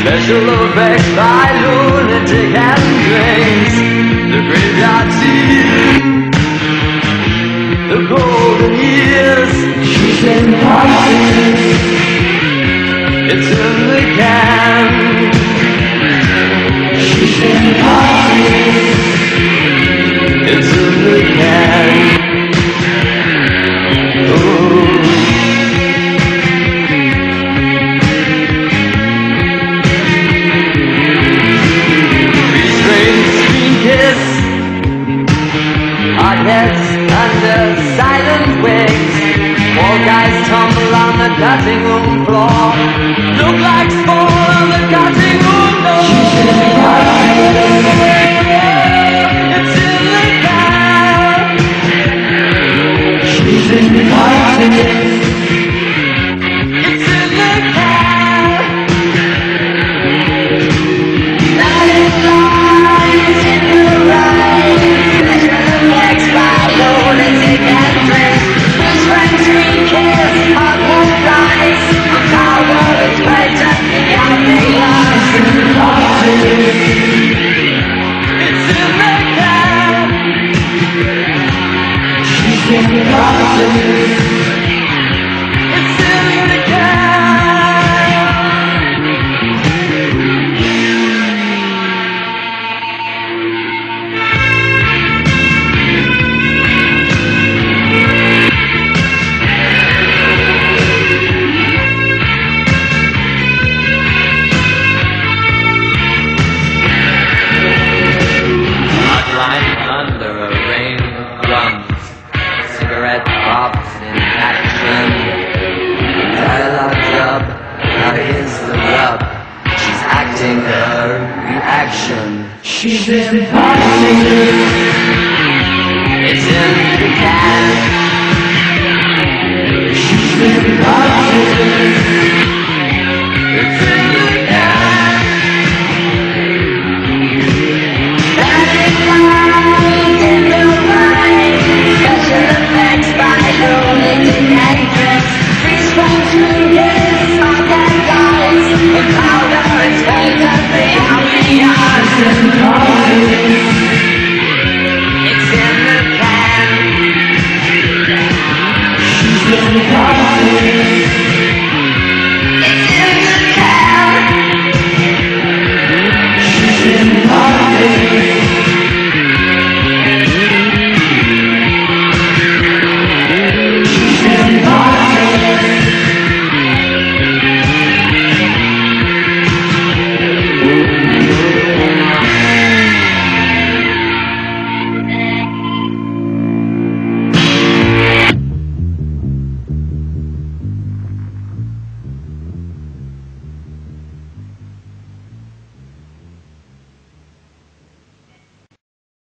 Special effects by lunatic and drinks The graveyard scene The golden years She's in parties. It's in the can She's in parties. Heads under silent wigs Four guys tumble on the cutting room floor. Look like spawn on the cutting room floor parties. Pops in action. Dialogue's up, now here's the rub She's acting her reaction. She's in parties. It's in the can that